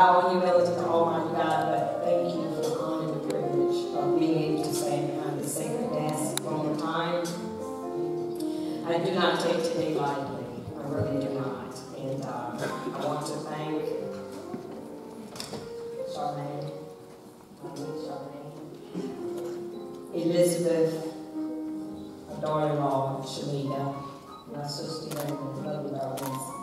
Bow in humility to Almighty God, but thank you for the honor and the privilege of being able to stand behind the sacred desk one more time. I do not take today lightly. I really do not. And uh, I want to thank Charmaine, Charmaine, Elizabeth, my daughter-in-law, Shanita, my sister, and lovely darlings.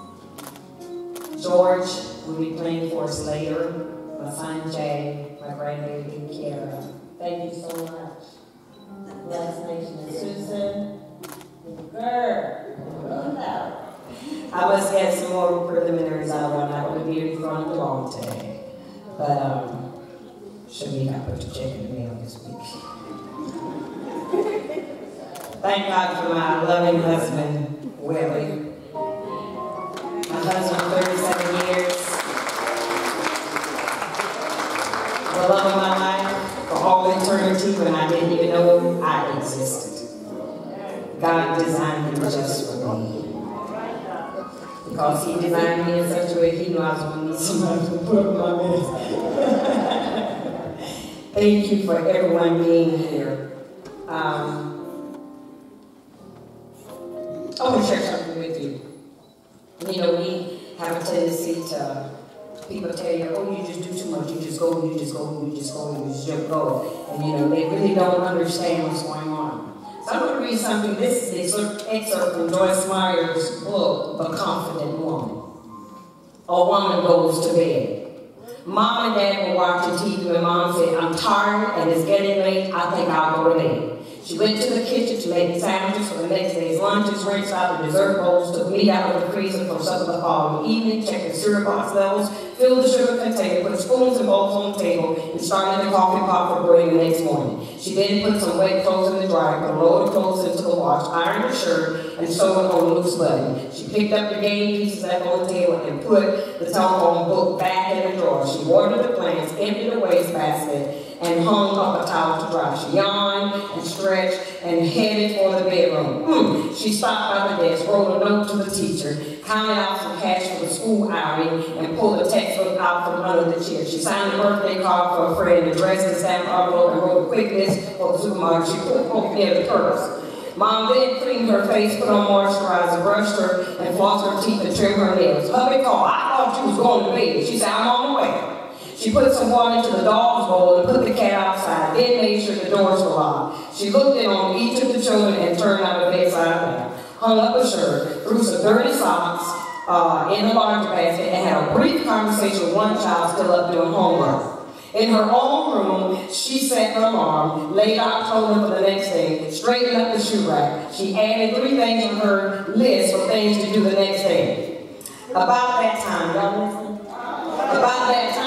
George will be playing for us later. My son Jay, my grandbaby Kiara. Thank you so much. And Susan. I must get some more preliminaries out on that would be in front of the long today. But um should be put the check in the mail this week. Thank God for my loving husband, designed him just for me. Because he designed me in such a way he knew I was going to need somebody to put. Thank you for everyone being here. Um, I want to share something with you. You know, we have a tendency to, people tell you, oh, you just do too much, you just go, you just go, you just go, you just go. And, you know, they really don't understand what's going on. I'm going to read something. This is an excerpt from Joyce Meyer's book, The Confident Woman. A woman goes to bed. Mom and dad were watching TV and mom said, I'm tired and it's getting late. I think I'll go to bed. She went to the kitchen to make the sandwiches for the next day's lunches, rinsed out the dessert bowls, took meat out of the freezer for supper the following evening, checked the cereal box levels, filled the sugar container, put spoons and bowls on the table, and started the coffee pot for brewing the next morning. She then put some wet clothes in the dryer, put a load of clothes into the wash, ironed her shirt, and sewed it on a loose button. She picked up the game pieces left on the table and put the telephone book back in the drawer. She watered the plants, emptied the wastebasket, and hung up a towel to dry. She yawned and stretched and headed for the bedroom. Hmm. She stopped by the desk, wrote a note to the teacher, counted out some cash for the school outing, and pulled a textbook out from under the chair. She signed a birthday card for a friend, addressed the stamp envelope, and wrote a quick list for the supermarket. She put both near the purse. Mom then cleaned her face, put on moisturizer, brushed her, and flossed her teeth and trimmed her nails. Hubby called. I thought you was going to bed. She said, I'm on the way. She put some water into the dog's bowl and put the cat outside, then made sure the doors were locked. She looked in on each of the children and turned out the bedside lamp, hung up a shirt, threw some dirty socks uh, in the laundry basket, and had a brief conversation with one child still up doing homework. In her own room, she set her alarm, laid out clothing for the next day, straightened up the shoe rack. She added three things on her list for things to do the next day. About that time, y'all listen? About that time,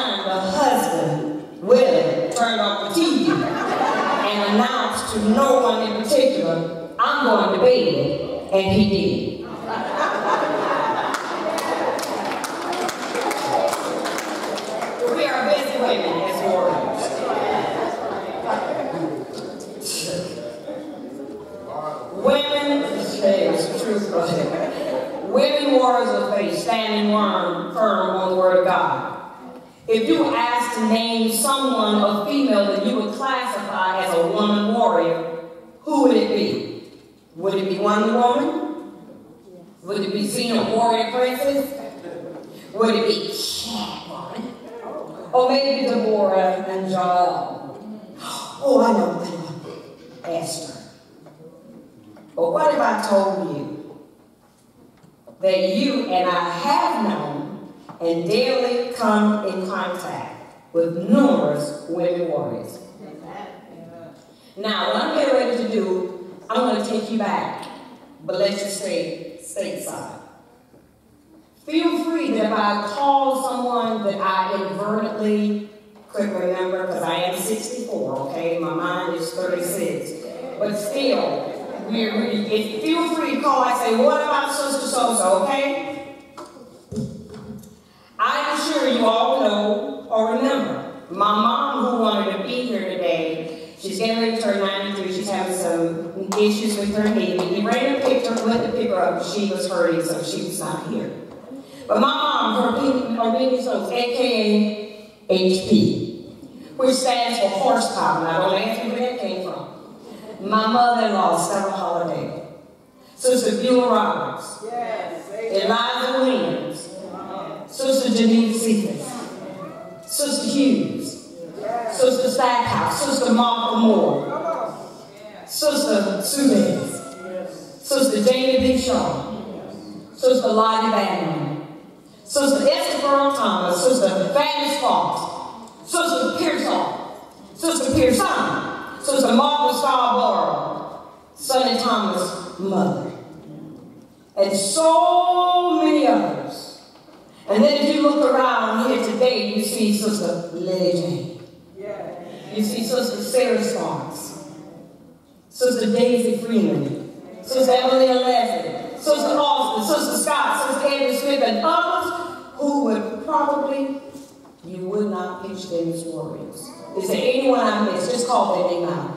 husband, Willie, turned off the TV and announced to no one in particular, I'm going to bed, and he did. we are busy women as warriors. women, true, brother. Women warriors of faith, standing firm on the word of God. If you were asked to name someone, a female, that you would classify as a woman warrior, who would it be? Would it be Wonder Woman? Would it be Xena Warrior Princess? Would it be Catwoman? Or maybe Deborah and Jael? Oh, I know, I know. Esther. But what if I told you that you and I have known and daily come in contact with numerous women warriors. Now, what I'm getting ready to do, I'm going to take you back, but let's just stay stateside. Feel free that if I call someone that I inadvertently could remember, because I am 64, okay? My mind is 36. But still, feel free to call. I say, what about sister so-so, okay? I'm sure you all know or remember my mom who wanted to be here today. She's getting ready to turn 93. She's having some issues with her ran and picked her, went to pick her up. She was hurting, so she was not here. But my mom, her opinion, Armenian Stokes, aka HP, which stands for horsepower. Now don't ask me where that came from. My mother-in-law, Sarah Holliday. Sister Beulah Roberts. Yes. Eliza Williams. Sister Janine Cephas. Sister Hughes. Yes. Sister Stackhouse. Sister Martha Moore. Sister Suez. Yes. Sister Jamie B. Shaw. Sister Lottie Bannon. Sister Esther Earl Thomas. Sister Fanny Sparks. Sister Pearson. Sister Pearson. Sister Martha Scarborough. Sonny Thomas' mother. And so many others. And then if you look around here today, you see Sister Lily Jane. You see Sister Sarah Sparks. Sister Daisy Freeman. Sister Emily Leslie. Sister Austin. Sister Scott. Sister Andrew Smith. And others who would probably, you would not pitch them as warriors. Is there anyone I missed? Just call their name out.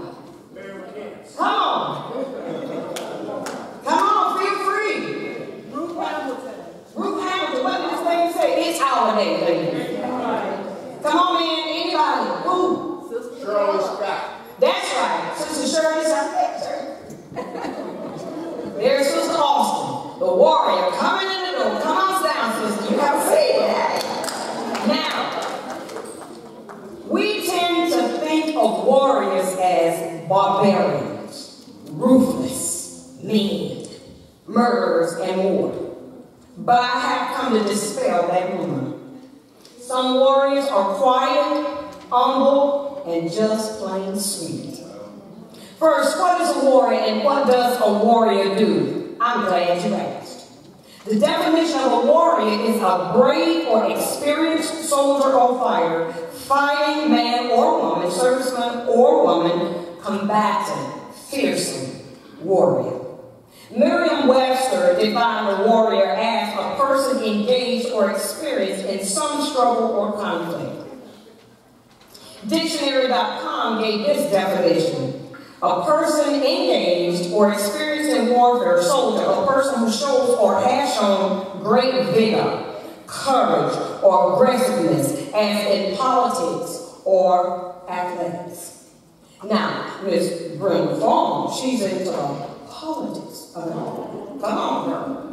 Come on. Come on, feel free. Ruth Hamilton. Ruth Hamilton, what did this thing say? It's our day, ladies. Come on, man, anybody. Who? Sister Shirley Scott. That's right. Sister Shirley Scott. There's Sister Austin, the warrior, coming in the door. Come on down, sister. You gotta see that. Now, we tend to think of warriors as barbarians, ruthless, mean murderers, and more. But I have come to dispel that rumor. Some warriors are quiet, humble, and just plain sweet. First, what is a warrior and what does a warrior do? I'm glad you asked. The definition of a warrior is a brave or experienced soldier or fighter, fighting man or woman, serviceman or woman, combatant, fearsome warrior. Merriam-Webster defined a warrior as a person engaged or experienced in some struggle or conflict. Dictionary.com gave this definition. A person engaged or experienced in warfare, soldier, a person who shows or has shown great vigor, courage, or aggressiveness, as in politics or athletics. Now, Ms. Brenda Fong, she's into politics. Come on, girl.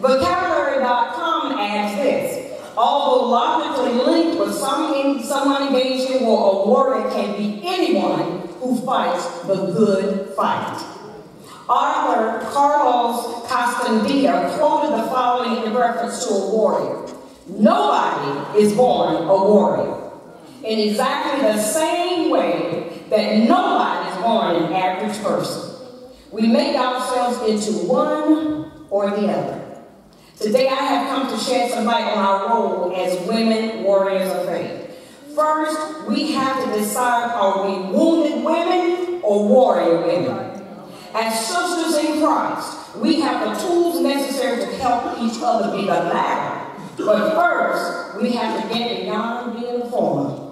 Vocabulary.com adds this. Although logically linked with some someone engaged in war, a warrior can be anyone who fights the good fight. Author Carlos Castaneda quoted the following in reference to a warrior. Nobody is born a warrior. In exactly the same way that nobody is born an average person. We make ourselves into one or the other. Today I have come to shed some light on our role as women warriors of faith. First, we have to decide are we wounded women or warrior women? As sisters in Christ, we have the tools necessary to help each other be the latter. But first, we have to get beyond being the former.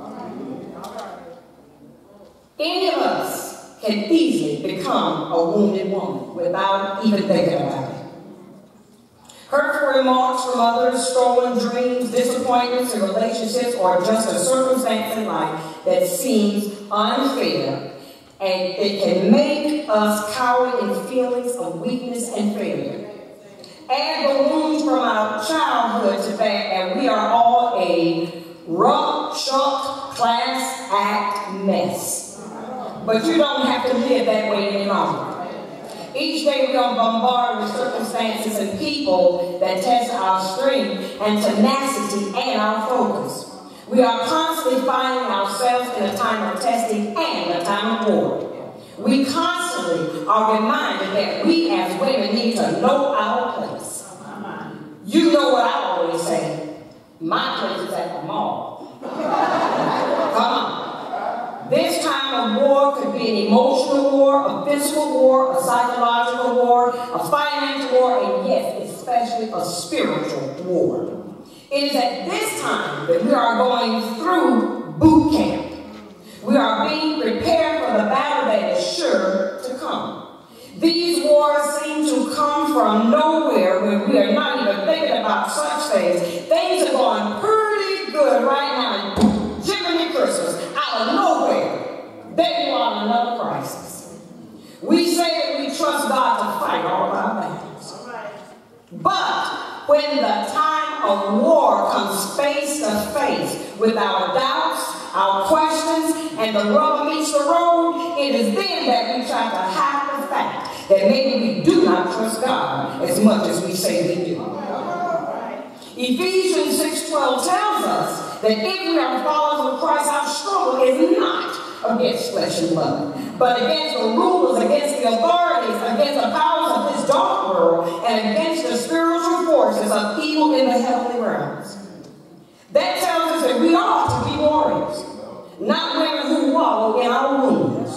Any of us can easily become a wounded woman without even thinking about it. Hurtful remarks from others, stolen dreams, disappointments in relationships, or just a circumstance in life that seems unfair, and it can make us cower in feelings of weakness and failure. Add the wounds from our childhood to that, and we are all a rough, shocked, class act mess. But you don't have to live that way any longer. Each day we are bombarded with circumstances and people that test our strength and tenacity and our focus. We are constantly finding ourselves in a time of testing and a time of war. We constantly are reminded that we as women need to know our place. You know what I always say. My place is at the mall. Come on. This time of war could be an emotional war, a physical war, a psychological war, a financial war, and yes, especially a spiritual war. It is at this time that we are going through boot camp. We are being prepared for the battle that is sure to come. These wars seem to come from nowhere when we are not even thinking about such things. Things are going comes face to face with our doubts, our questions, and the rubber meets the road, it is then that we try to hide the fact that maybe we do not trust God as much as we say we do. Ephesians 6.12 tells us that if we are followers of Christ, our struggle is not against flesh and blood, but against the rulers, against the authorities, against the powers of this dark world, and against the spiritual forces of evil in the heavenly realms. That tells us that we ought to be warriors, not women who wallow in our wounds.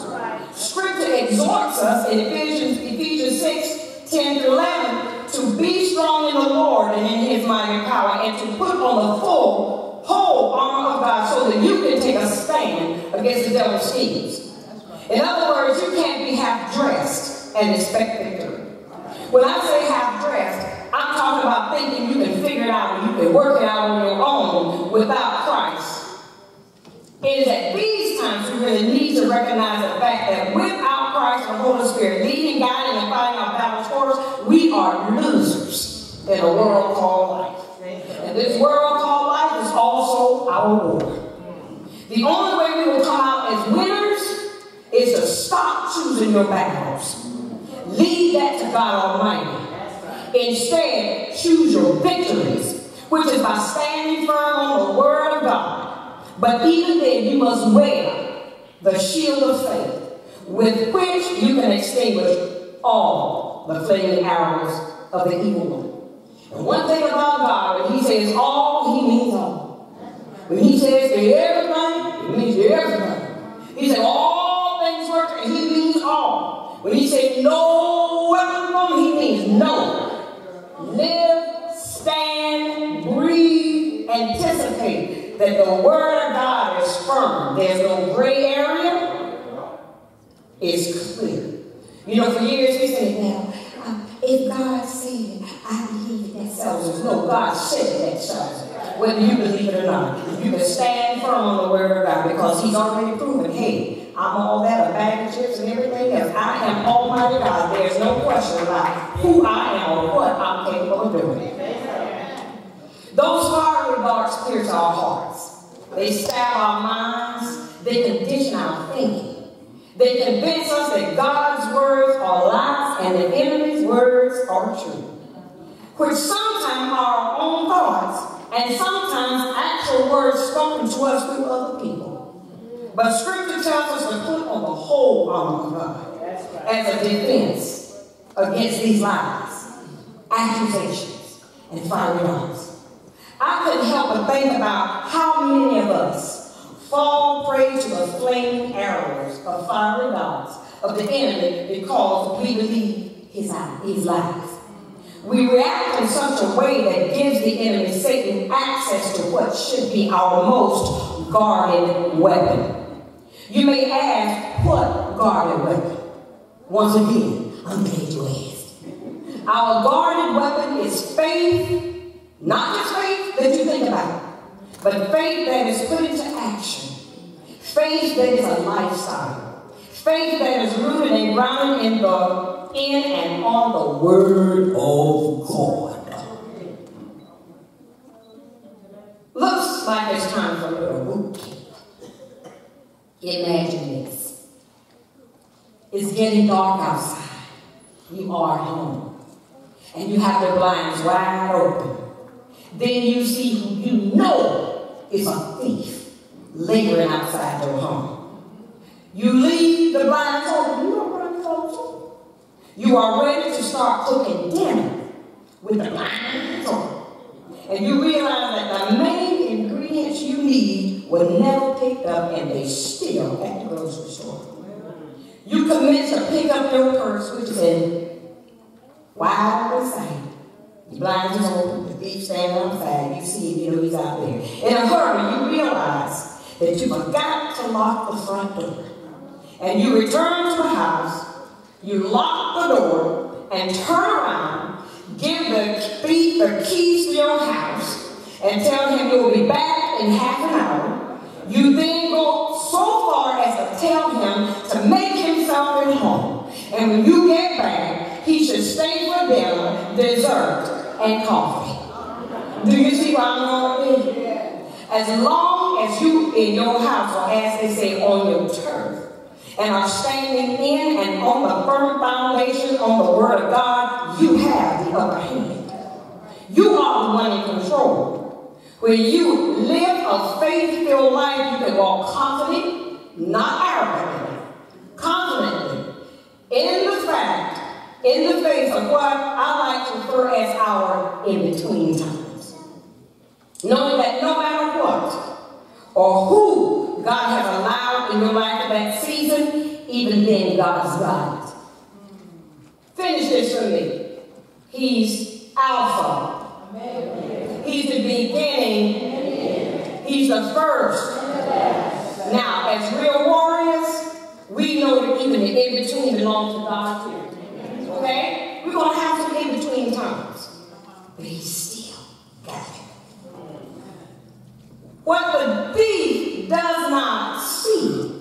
Scripture exhorts us in Ephesians, Ephesians 6, 10 to 11, to be strong in the Lord and in his mighty power, and to put on the full, whole armor of God so that you can take a stand against the devil's schemes. In other words, you can't be half dressed and expect victory. When I say half dressed, I'm talking about thinking you can figure it out and you can work it out on your own without Christ. It is at these times we really need to recognize the fact that without Christ and the Holy Spirit leading, guiding, and fighting our battles for us, we are losers in a world called life. And this world called life is also our war. The only way we will come out as winners is to stop choosing your battles. Leave that to God Almighty. Instead, choose your victories, which is by standing firm on the Word of God. But even then, you must wear the shield of faith, with which you can extinguish all the flaming arrows of the evil one. And one thing about God, when He says all, He means all. When He says everything, it means everything. He said all things work, and He means all. Said no weapon He means no. Live, stand, breathe, anticipate that the Word of God is firm. There's no gray area. It's clear. You know, for years we said, now, um, if God said I believe that it. No, God said that settles. Whether you believe it or not. You can stand firm on the Word of God because He's already proven, hey, I'm all that, a bag of chips and everything else. I am Almighty God. There's no question about who I am or what I'm capable of doing. Those fiery darts pierce our hearts. They stab our minds. They condition our thinking. They convince us that God's words are lies and the enemy's words are true. Which sometimes are our own thoughts and sometimes actual words spoken to us through other people. But Scripture tells us to put on the whole armor of God as a defense against these lies, accusations, and fiery darts. I couldn't help but think about how many of us fall prey to the flaming arrows of fiery darts of the enemy because we believe his, his lies. We react in such a way that gives the enemy, Satan, access to what should be our most guarded weapon. You may ask, what guarded weapon? Once again, I'm glad you asked. Our guarded weapon is faith, not just faith that you think about, but faith that is put into action. Faith that is a lifestyle. Faith that is rooted and grounded in the in and on the Word of God. Looks like it's time for a little. Imagine this. It's getting dark outside. You are home. And you have the blinds wide open. Then you see who you know is a thief lingering outside your home. You leave the blinds open. You don't run close You are ready to start cooking dinner with the blinds open. And you realize that the main ingredients you need were never picked up and they still at the grocery store. You commence to pick up your purse, which is wide open sight. The blinds open, the thief standing outside. You see you know he's out there. In a hurry, you realize that you forgot to lock the front door. And you return to the house, you lock the door, and turn around, give the thief the keys to your house, and tell him you'll be back in half an hour. You then go so far as to tell him to make himself at home. And when you get back, he should stay for dinner, dessert, and coffee. Do you see why I'm going As long as you in your house, or as they say, on your turf, and are standing in and on the firm foundation on the word of God, you have the upper hand. You are the one in control. When you live a faith-filled life, you can walk confident, not arrogantly, confidently, in the fact, in the face of what I like to refer as our in-between times. Knowing that no matter what, or who God has allowed in your life at that season, even then God's got it. Finish this for me. He's Alpha. He's the beginning. He's the first. Now, as real warriors, we know that even the in-between belongs to God too. Okay? We're going to have some in-between times. But he's still got it. What the thief does not see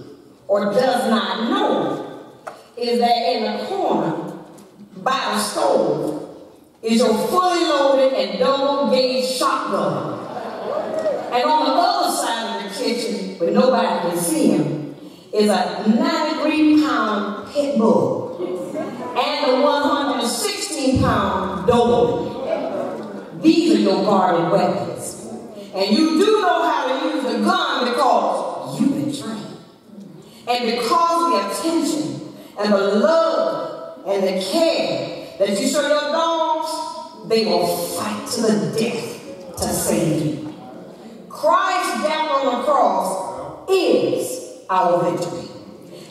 or does not know is that in the corner by the stove is your fully loaded and double gauge shotgun. And on the other side of the kitchen, where nobody can see him, is a 93 pound pit bull and a 116 pound Doberman. These are your guarded weapons. And you do know how to use the gun because you've been trained. And because the attention and the love and the care that you show your dogs, they will fight to the death to save you. Christ's death on the cross is our victory.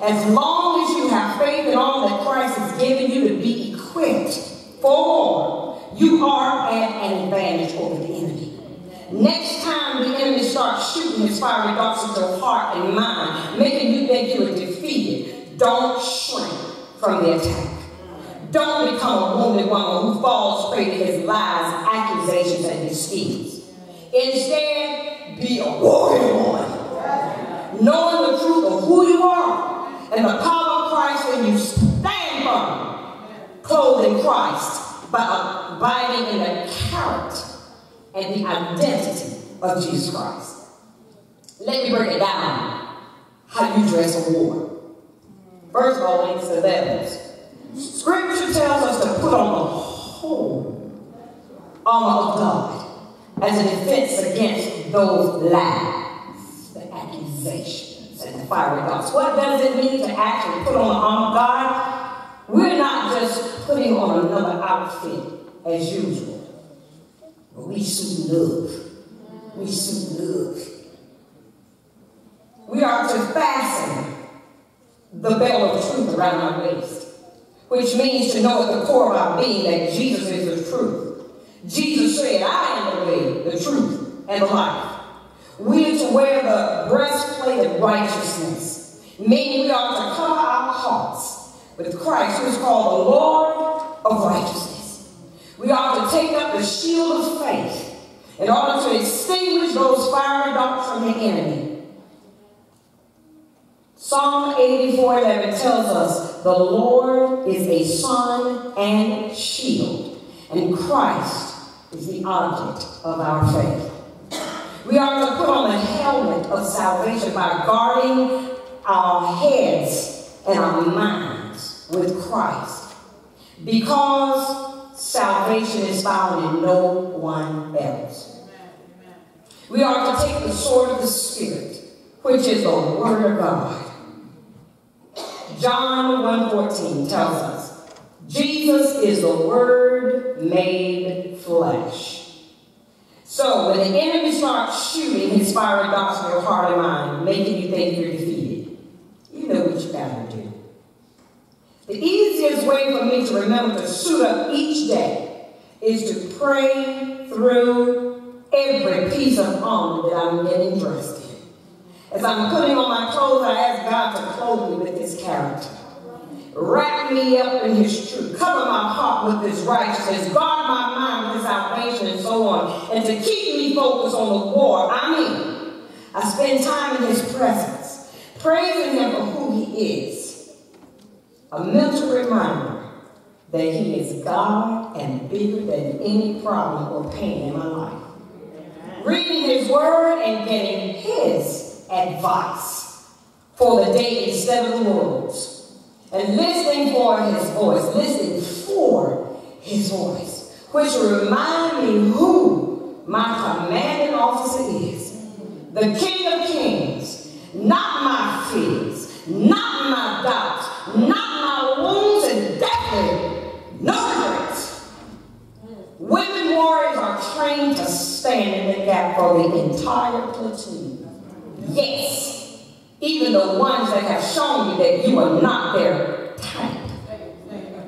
As long as you have faith in all that Christ has given you to be equipped for you are at an advantage over. Next time the enemy starts shooting his fiery darts at your heart and mind, making you think you are defeated, don't shrink from the attack. Don't become a wounded woman who falls prey to his lies, accusations, and his schemes. Instead, be a warrior woman. Knowing the truth of who you are and the power of Christ and you stand firm, clothed in Christ by abiding in the character and the identity of Jesus Christ. Let me break it down how you dress a war. First of all, it's the levels. Scripture tells us to put on the whole armor of God as a defense against those lies, the accusations, and the fiery darts. What does it mean to actually put on the armor of God? We're not just putting on another outfit as usual. We suit love. We suit love. We are to fasten the belt of truth around our waist, which means to know at the core of our being that Jesus is the truth. Jesus said, I am the way, the truth, and the life. We are to wear the breastplate of righteousness, meaning we are to cover our hearts with Christ, who is called the Lord of righteousness. We are to take up the shield of faith in order to extinguish those fiery darts from the enemy. Psalm 84 11 tells us the Lord is a sun and shield, and Christ is the object of our faith. We are to put on the helmet of salvation by guarding our heads and our minds with Christ. Because salvation is found in no one else. We are to take the sword of the Spirit, which is the Word of God. John 1.14 tells us, Jesus is the Word made flesh. So when the enemy starts shooting his fiery darts in your heart and mind, making you think you're defeated, you know what you got to do. The easiest way for me to remember to suit up each day is to pray through every piece of armor that I'm getting dressed in. As I'm putting on my clothes, I ask God to clothe me with his character. Wrap me up in his truth. Cover my heart with his righteousness. Guard my mind with his salvation and so on. And to keep me focused on the war I'm in. I spend time in his presence, praising him for who he is a mental reminder that He is God and bigger than any problem or pain in my life. Reading His word and getting his advice for the of the world's. And listening for his voice, listening for his voice, which remind me who my commanding officer is. The King of Kings, not my fears, not my doubts, not my wounds, and definitely no regrets. Women warriors are trained to stand in gap for the entire platoon. Yes, even the ones that have shown you that you are not their type.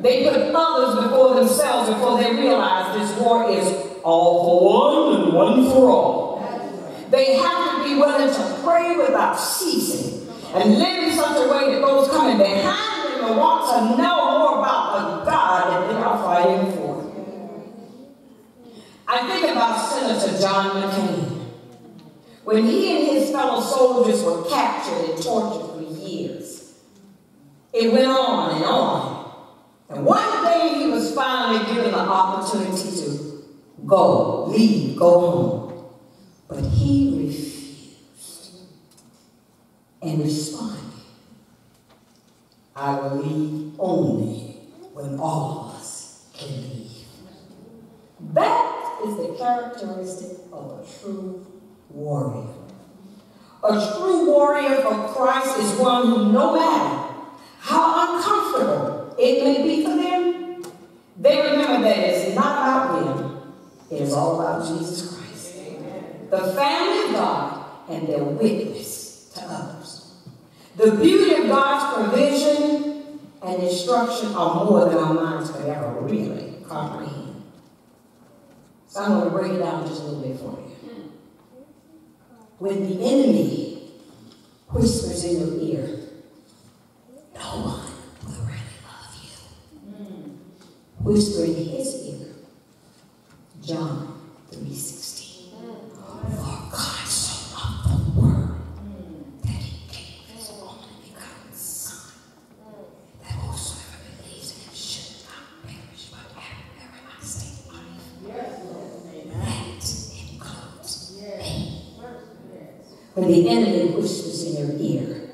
They put others before themselves before they realize this war is all for one and one for all. They have to be willing to pray without ceasing and live in such a way that those coming behind them will want to know more about the God that they are fighting for. I think about Senator John McCain. When he and his fellow soldiers were captured and tortured for years, it went on and on. And one day he was finally given the opportunity to go, leave, go home. But he refused and responded, I will leave only when all of us can leave. That is the characteristic of a true warrior. A true warrior for Christ is one who, no matter how uncomfortable it may be for them, they remember that it's not about them, it is all about Jesus Christ. The family of God and their witness to others. The beauty of God's provision and instruction are more than our minds could ever really comprehend. So I'm going to break it down just a little bit for you when the enemy whispers in your ear, no one will really love you. Whisper in his ear, John 3.16. For God so loved the world that he gave his only begotten Son, that whosoever believes in him should not perish but have everlasting life. That includes me. When the enemy whispers in your ear,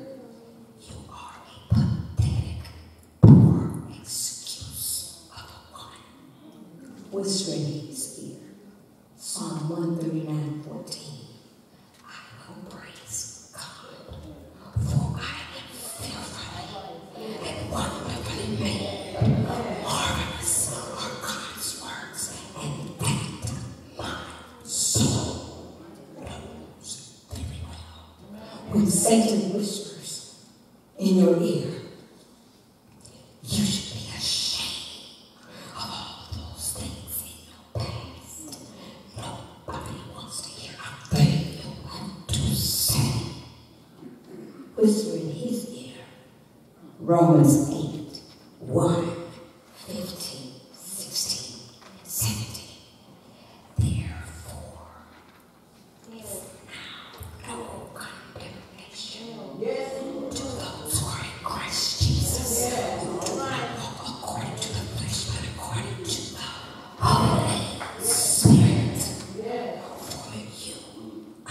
you are a pathetic, poor excuse of a woman. Whisper in his ear. Psalm 139, 14. I will praise God, for I am fearfully and wonderfully made. Marvelous are God's works, and that my soul knows very well. When Satan whispers in your ear, you should be ashamed of all those things in your past. Nobody wants to hear a thing you want to say. Whisper in his ear. Romans 8, 1, 15, 16, 17. Therefore, is now no condemnation to those who are in Christ Jesus. Who not walk according to the flesh, but according to the Holy Spirit. For you, I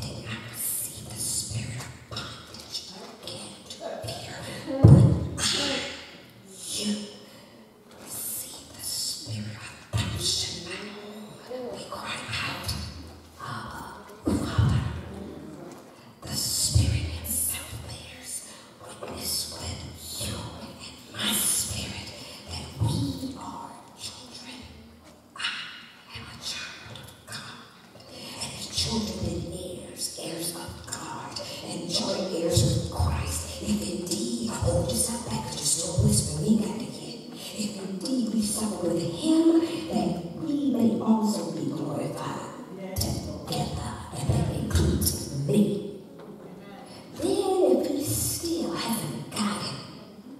did not receive the spirit of bondage again to fear, but I, you, receive the spirit of adoption. We cry out, Abba, Father. The Spirit Himself bears witness with you and my spirit that we are children. I am a child of God, and if children and heirs, heirs of God, and joint heirs with Christ. If indeed, hold yourself back, because you're still whispering, we got to get. If indeed we suffer with Him, that we may also be glorified together, and that includes me. Then if he still hasn't got it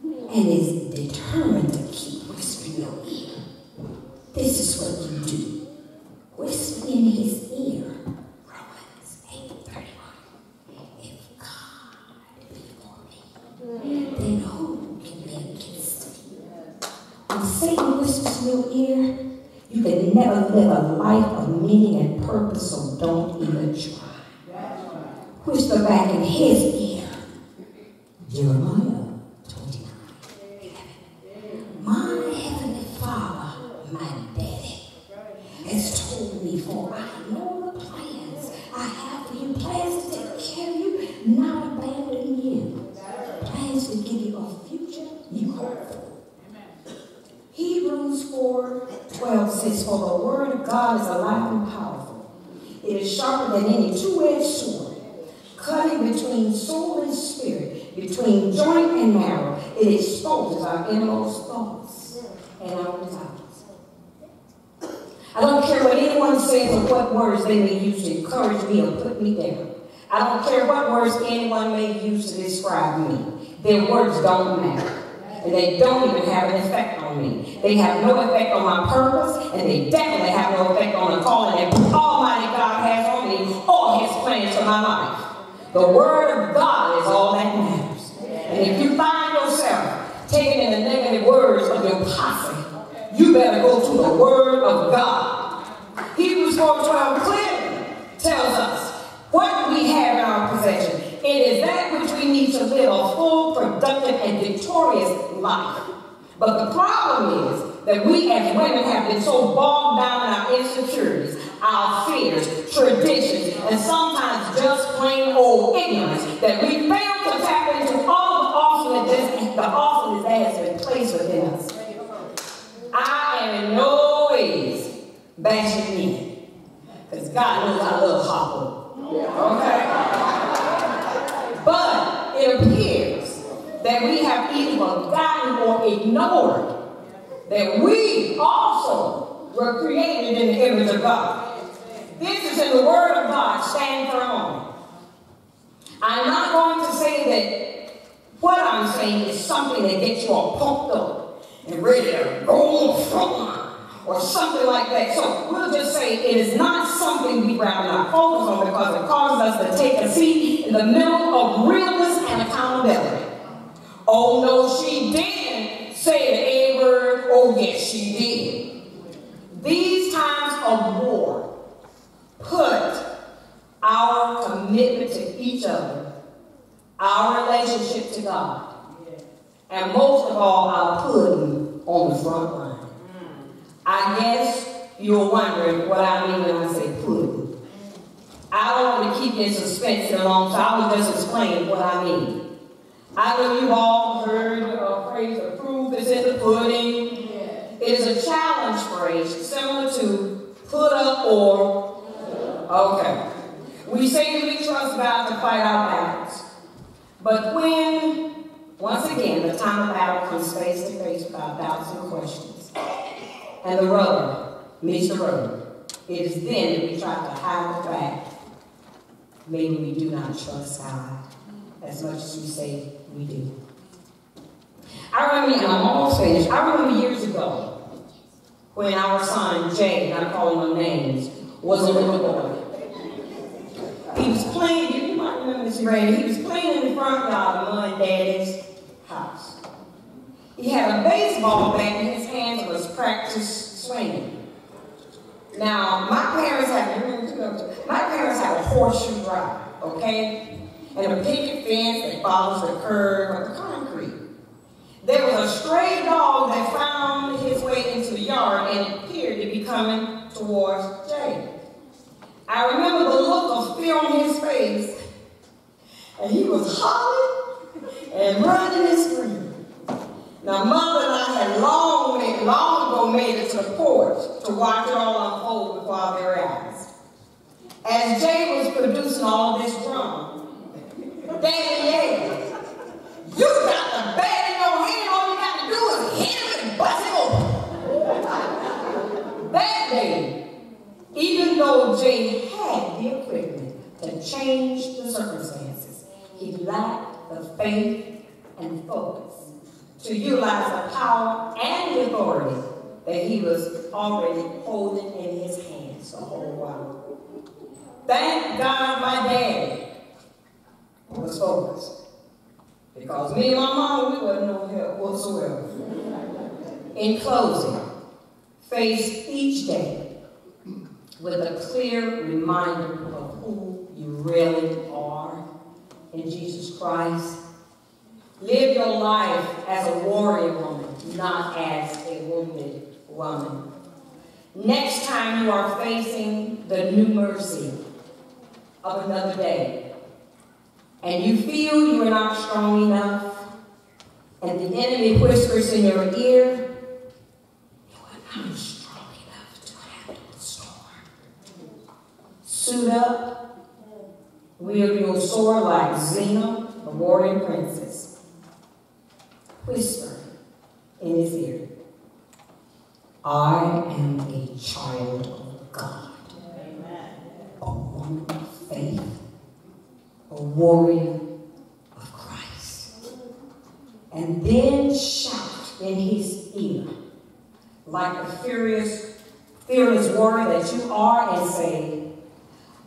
and is determined to keep whispering your ear, this is what you do. Whisper in his ear. Romans 8:31. If God be for me, then who can be against me? When Satan whispers in your ear, you can never live a life of meaning and purpose purpose, so don't even try. Whisper back in his ear. Jeremiah 29. My heavenly Father, my daddy, has told me, for I know the plans I have for you, plans to take care of you, not abandon you. Plans to give you a future you hope for. Hebrews 4 12 says, For the word of God is alive and powerful. It is sharper than any two-edged sword, cutting between soul and spirit, between joint and marrow. It exposes our innermost thoughts and our desires. I don't care what anyone says or what words they may use to encourage me or put me down. I don't care what words anyone may use to describe me. Their words don't matter. And they don't even have an effect on me. They have no effect on my purpose, and they definitely have no effect on the calling that Almighty God has on me or His plans for my life. The Word of God is all that matters. And if you find yourself taking in the negative words of your posse, you better go to the Word of God. Hebrews 4.12 clearly tells us what we have in our possession. It is that which we need to live a full, productive, and victorious life. But the problem is that we as women have been so bogged down in our insecurities, our fears, traditions, and sometimes just plain old ignorance that we fail to tap into all the awesomeness, the awesomeness that has been placed within us. I am in no ways bashing men, because God knows I love hot Okay? But it appears that we have either forgotten or ignored that we also were created in the image of God. This is in the Word of God, stand firm I'm not going to say that what I'm saying is something that gets you all pumped up and ready to front line or something like that. So we'll just say it is not something we rather not focus on because it causes us to take a seat in the middle of realness and accountability. Oh no, she didn't say the A word. Oh yes, she did. These times of war put our commitment to each other, our relationship to God, and most of all, our pudding on the front line. I guess you're wondering what I mean when I say pudding. I don't want to keep in suspense too long, so I will just explain what I mean. I know you've all heard uh, a phrase, the proof is in the pudding. It is a challenge phrase similar to put up or, okay. We say we trust God to fight our battles. But when, once again, the time of battle comes face to face with our doubts and questions, and the rubber meets the road. It is then that we try to hide the fact maybe we do not trust God as much as we say we do. I remember, I'm almost finished, I remember years ago when our son, Jay, not calling him names, was a little boy. He was playing, you might remember this, Randy, he was playing in the front yard of my daddy's house. He had a baseball bat in his hands and was practice swinging. Now, my parents had my parents had a horseshoe drive, okay? And a picket fence that follows the curve of the concrete. There was a stray dog that found his way into the yard and appeared to be coming towards Jay. I remember the look of fear on his face, and he was hollering and running and screaming. Now, Mother and I had long, made, long ago made it to the porch to watch it all unfold before very eyes. As Jay was producing all this drum, holding in his hands the whole while. Thank God my daddy was focused. Because me and my mom, we wasn't no help whatsoever. In closing, face each day with a clear reminder of who you really are in Jesus Christ. Live your life as a warrior woman, not as a wounded woman. Next time you are facing the new mercy of another day, and you feel you are not strong enough, and the enemy whispers in your ear, You are not strong enough to handle the storm. Suit up, wield your sword like Xena, the warrior princess. Whisper in his ear, I am a child of God. Amen. A woman of faith, a warrior of Christ. And then shout in his ear, like a furious, fearless warrior that you are, and say,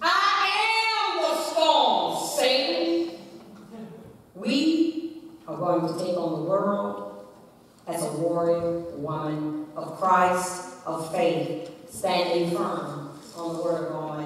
I am the storm, Satan. We are going to take on the world as a warrior, woman of Christ, of faith, standing firm on the word of God.